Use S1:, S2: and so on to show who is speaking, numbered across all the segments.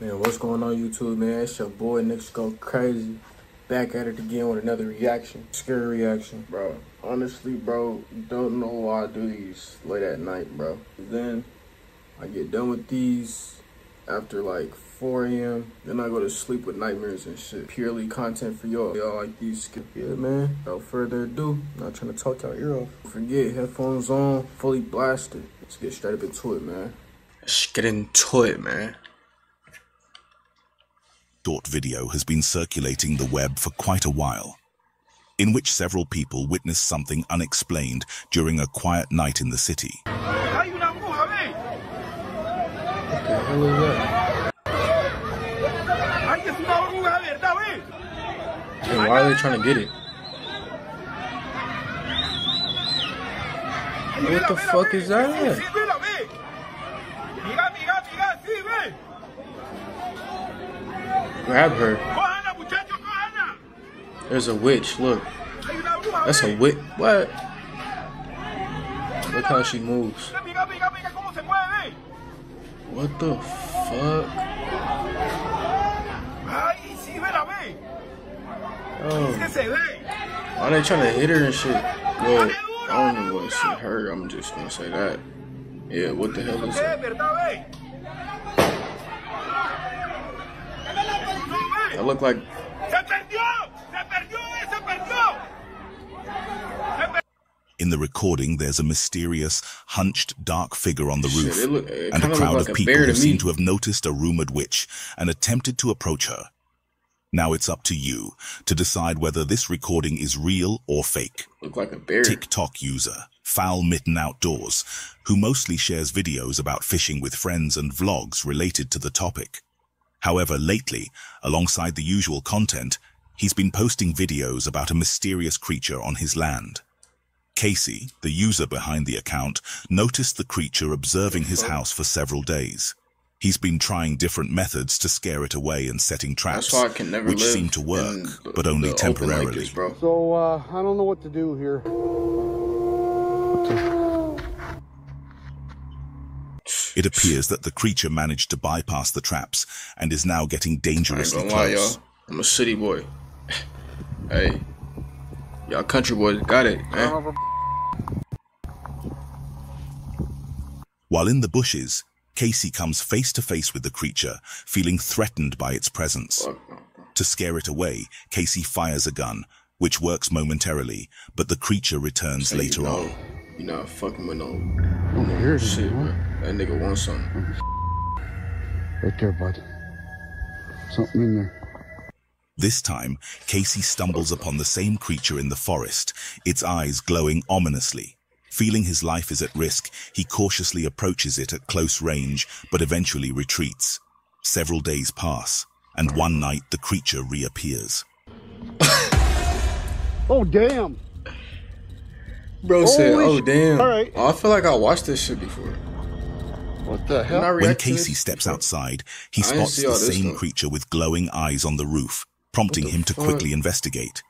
S1: Man, what's going on YouTube, man? It's your boy NixGoKrazy. Back at it again with another reaction. Scary reaction. Bro, honestly, bro, don't know why I do these late at night, bro. Then I get done with these after like 4 a.m. Then I go to sleep with nightmares and shit. Purely content for y'all. Y'all like these skip. Yeah, man. Without further ado, not trying to talk y'all ear off. Don't forget, headphones on, fully blasted. Let's get straight up into it, man. Let's get into it, man
S2: short video has been circulating the web for quite a while, in which several people witnessed something unexplained during a quiet night in the city.
S1: Hey, why are they trying to get it? What the fuck is that? Grab her. There's a witch, look. That's a witch. What? Look how she moves. What the fuck? Oh. Why are they trying to hit her and shit? Well, I don't want to see her. I'm just gonna say that. Yeah, what the hell is that? I look like.
S2: In the recording, there's a mysterious, hunched, dark figure on the roof, Shit, look, and a crowd like of people who seem to have noticed a rumored witch and attempted to approach her. Now it's up to you to decide whether this recording is real or fake.
S1: Look like a bear.
S2: TikTok user, Foul Mitten Outdoors, who mostly shares videos about fishing with friends and vlogs related to the topic. However, lately, alongside the usual content, he's been posting videos about a mysterious creature on his land. Casey, the user behind the account, noticed the creature observing his house for several days. He's been trying different methods to scare it away and setting traps, which seem to work, but only temporarily.
S3: Like this, so, uh, I don't know what to do here.
S2: It appears that the creature managed to bypass the traps and is now getting dangerously close.
S1: Lie, I'm a city boy. hey, y'all country boys got it.
S2: While in the bushes, Casey comes face to face with the creature, feeling threatened by its presence. To scare it away, Casey fires a gun, which works momentarily, but the creature returns so later
S1: you know,
S2: on.
S1: You're not fucking with no shit, bro. That nigga wants something. Mm-hmm.
S3: Right there, bud. Something in there.
S2: This time, Casey stumbles upon the same creature in the forest, its eyes glowing ominously. Feeling his life is at risk, he cautiously approaches it at close range, but eventually retreats. Several days pass, and one night the creature reappears.
S3: oh, damn!
S1: Bro Holy said, oh, damn. All right. Oh, I feel like I watched this shit before.
S3: What the hell?
S2: When Casey steps outside, he spots the same stuff. creature with glowing eyes on the roof, prompting him to fuck? quickly investigate.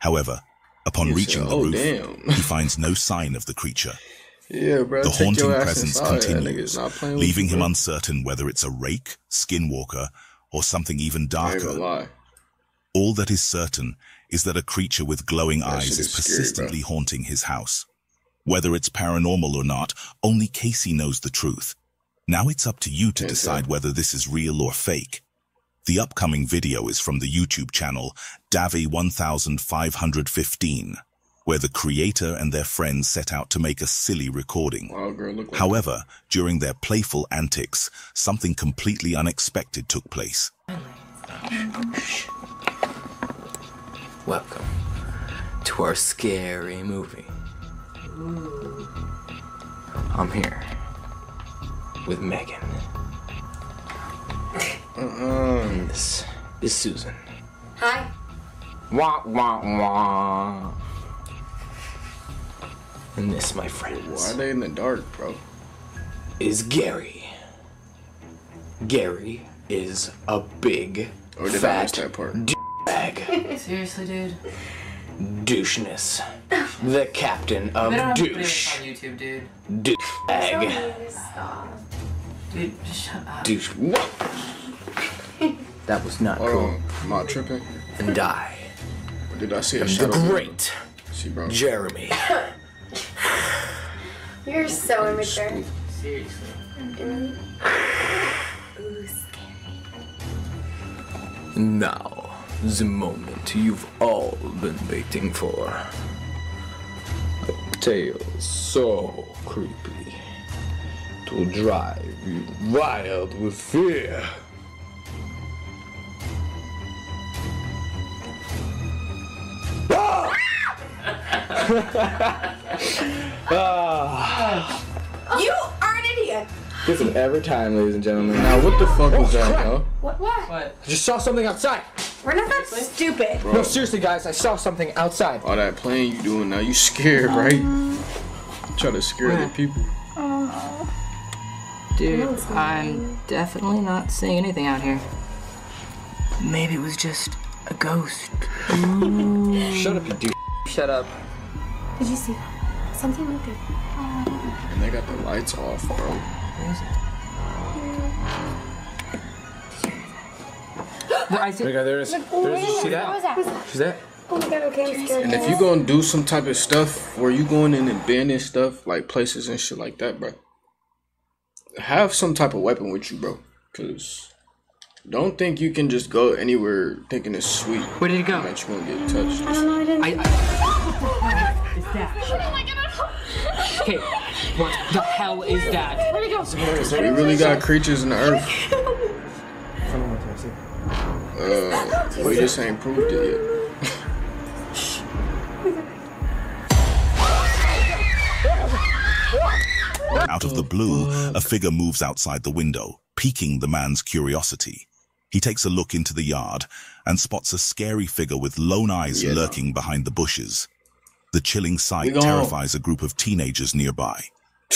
S2: However, upon reaching the oh, roof, he finds no sign of the creature.
S1: Yeah, bro.
S2: The haunting presence continues, leaving him uncertain whether it's a rake, skinwalker, or something even darker. All that is certain is that a creature with glowing that eyes is persistently scary, haunting his house. Whether it's paranormal or not, only Casey knows the truth. Now it's up to you to decide whether this is real or fake. The upcoming video is from the YouTube channel Davi1515, where the creator and their friends set out to make a silly recording.
S1: Wow, girl,
S2: However, during their playful antics, something completely unexpected took place.
S4: Welcome to our scary movie. I'm here with Megan. Uh-uh. And this is Susan.
S5: Hi.
S4: Wah, wah, wah. And this, my friends.
S1: Why are they in the dark, bro?
S4: Is Gary. Gary is a big, oh, or did fat I miss that part? bag.
S5: Seriously, dude.
S4: Doucheness. the captain of douche.
S5: on YouTube, dude.
S4: Douche bag.
S5: Stop. Dude, just shut up.
S4: Douche. What? That was not
S1: Hold
S4: cool.
S1: on, am I tripping?
S4: And die.
S1: Or did I see a
S4: The
S1: shadow?
S4: great
S1: See, bro.
S4: Jeremy.
S5: You're so immature.
S4: Seriously.
S5: Ooh, scary.
S4: Now, the moment you've all been waiting for. A tale so creepy to drive you wild with fear. Ah!
S5: You are an idiot.
S4: This is every time, ladies and gentlemen.
S1: Now, what the fuck oh, was that, yo?
S5: What? What?
S4: I just saw something outside.
S5: We're not that stupid.
S4: No, seriously, guys, I saw something outside.
S1: All that playing you doing now, you scared, um, right? Try to scare the people.
S6: Uh, dude, I'm definitely not seeing anything out here. Maybe it was just a ghost.
S4: Shut up, you dude. Shut up.
S5: Did you see that? Something moved it.
S1: Uh, and they got the lights off, bro.
S6: I see.
S4: Okay, there it is. There it is. See that?
S5: What that?
S4: See that?
S5: Oh my god, okay, I'm scared.
S1: And if you gonna do some type of stuff where you going in and banning stuff like places and shit like that, bro, have some type of weapon with you, bro. Cause don't think you can just go anywhere thinking it's sweet
S6: Where did it go?
S1: and that you gonna get touched.
S5: I don't know, I didn't.
S6: I, I, is that?
S5: oh my god,
S6: Okay, what the hell is that?
S5: where'd it go?
S1: We really got creatures in the earth. Uh, we just ain't proved it yet.
S2: Out of the blue, a figure moves outside the window, piquing the man's curiosity. He takes a look into the yard and spots a scary figure with lone eyes
S1: Yeah.
S2: lurking behind the bushes. The chilling sight terrifies a group of teenagers nearby.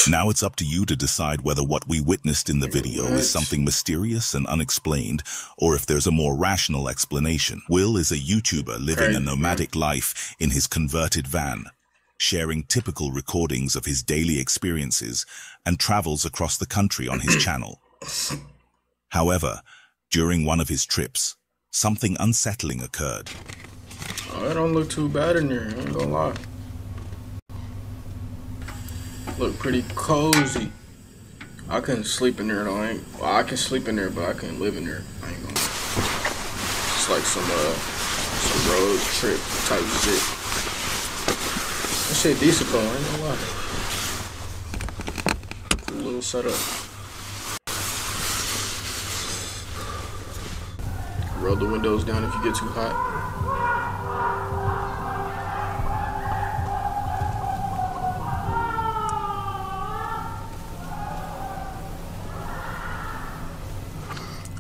S2: Now it's up to you to decide whether what we witnessed in the video is something mysterious and unexplained, or if there's a more rational explanation. Will is a YouTuber living a nomadic life in his converted van, sharing typical recordings of his daily experiences and travels across the country on his channel. However, during one of his trips, something unsettling occurred.
S1: Oh, it don't look too bad in here, I ain't gonna lie. Look pretty cozy. I couldn't sleep in there though. I well, I can sleep in there, but I couldn't live in there. I ain't gonna. It's like some uh some road trip type shit. That shit decent though. I ain't gonna lie. Cool little setup. Roll the windows down if you get too hot.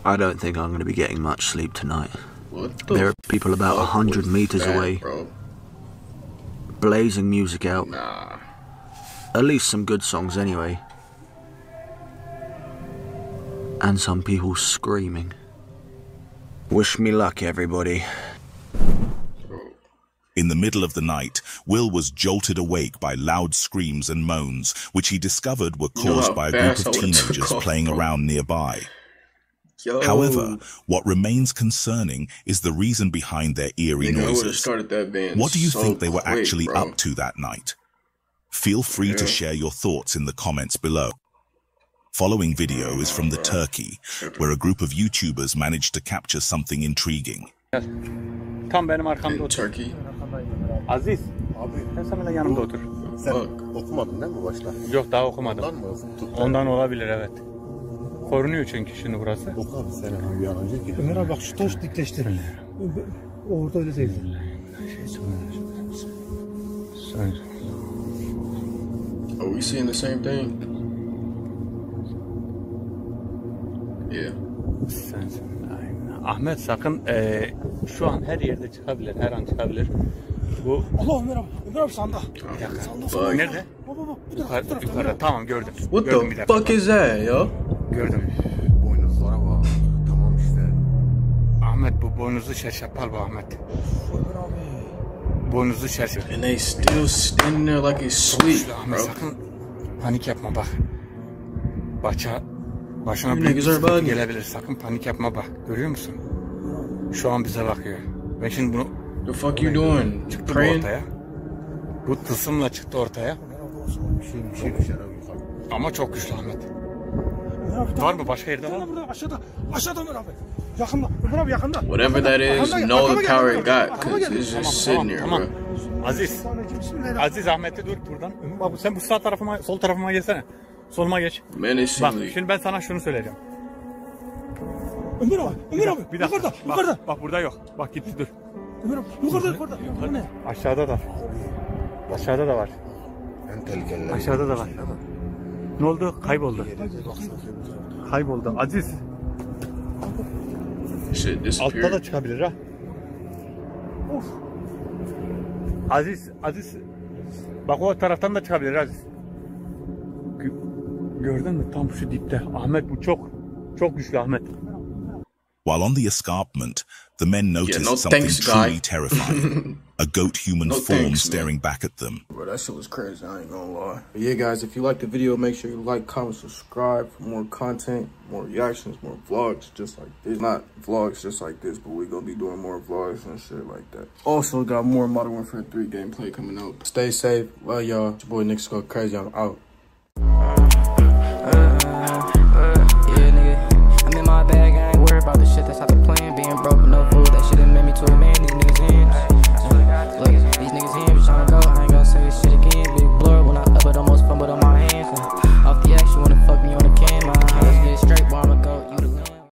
S7: I don't think I'm going to be getting much sleep tonight.
S1: What the
S7: There are people about a hundred meters
S1: that,
S7: away,
S1: bro?
S7: blazing music out.
S1: Nah.
S7: At least some good songs anyway. And some people screaming. Wish me luck, everybody.
S2: In the middle of the night, Will was jolted awake by loud screams and moans, which he discovered were
S1: You know
S2: caused by a group of
S1: I would've took
S2: teenagers
S1: off,
S2: playing
S1: bro.
S2: around nearby.
S1: Yo.
S2: However, what remains concerning is the reason behind their eerie
S1: Nigga, I would have
S2: noises.
S1: started that band.
S2: What do you
S1: so
S2: think they were
S1: quick,
S2: actually
S1: bro.
S2: up to that night? Feel free to share your thoughts in the comments below. Following video is from the Turkey, where a group of YouTubers managed to capture something intriguing.
S8: Tam benim arkamda
S1: In
S8: otur.
S1: Turkey?
S8: Aziz. Abi. Sen sana yanımda otur.
S1: Fuck.
S3: Okumadın değil mi başta?
S8: Yok daha okumadım.
S3: Ondan mı okudun?
S8: Ondan olabilir evet. Korunuyor çünkü şimdi burası.
S3: Oku abi sen gir.
S9: Ömer abi bak şu taş dikleştir. Orada öyle değil.
S8: Sen.
S1: Are we seeing the same thing? Yeah.
S8: Ahmet sakın eee, şu an her yerde çıkabilir. Her an çıkabilir. Bu
S9: Allah Ömer abi. Ömer abi sanda.
S1: Fuck.
S8: nerede?
S9: Baba baba bu.
S8: Yukarı, yukarıda. Tamam gördüm.
S1: What
S8: gördüm
S1: the fuck is that, yo?
S8: Gördüm.
S3: Boynuzlara bak. Tamam işte.
S8: Ahmet bu boynuzlu şerşapal bu Ahmet. Boynuzlu şerşapal.
S1: And they still standing there like it's sweet,
S8: Ahmet
S1: bro.
S8: sakın panik yapma bak. Başa başına büyük sıkıntı gelebilir. Sakın panik yapma bak. Görüyor musun? Şu an bize bakıyor. Ben şimdi bunu
S1: The fuck you doing?
S8: çıktı bu
S1: Praying?
S8: ortaya. Bu tılsımla çıktı ortaya. Ama çok güçlü Ahmet. Var mı? Başka yerde var mı?
S9: Burada aşağıda. Aşağıda Ömer abi. Yakında. Ömer abi yakında.
S1: Whatever that is, know the power it got, cause it's just
S8: tamam,
S1: sitting
S8: tamam.
S1: bro.
S8: Aziz. Aziz Ahmet'e dur buradan. Bak sen bu sağ tarafıma, sol tarafıma gelsene. Soluma geç. Bak şimdi ben sana şunu söyleyeceğim.
S9: Ömer abi. Ömer abi.
S8: Bir dakika.
S9: Yukarıda.
S8: Bak,
S9: Yukarıda.
S8: Bak burada yok. Bak gitti dur.
S9: Ömer abi. Yukarıda yukarıda. Ne?
S8: Aşağıda da. Aşağıda da var. Aşağıda da var. Ne oldu? Kayboldu. Kayboldu. Aziz.
S1: Shit
S8: Altta da çıkabilir ha. Of. Aziz, Aziz. Bak o taraftan da çıkabilir Aziz. Gö- Gördün mü? Tam şu dipte. Ahmet bu çok, çok güçlü Ahmet.
S2: While on the escarpment, the men noticed
S1: no
S2: something
S1: thanks,
S2: truly
S1: guy.
S2: terrifying. A goat human
S1: No
S2: form
S1: thanks, man.
S2: staring back at them.
S1: Bro, that shit was crazy. I ain't gonna lie. But yeah, guys, if you like the video, make sure you like, comment, subscribe for more content, more reactions, more vlogs, just like this. Not vlogs just like this, but we're gonna be doing more vlogs and shit like that. Also, got more Modern Warfare 3 gameplay coming out. Stay safe. Love y'all. It's your boy NixGoKrazy. I'm out.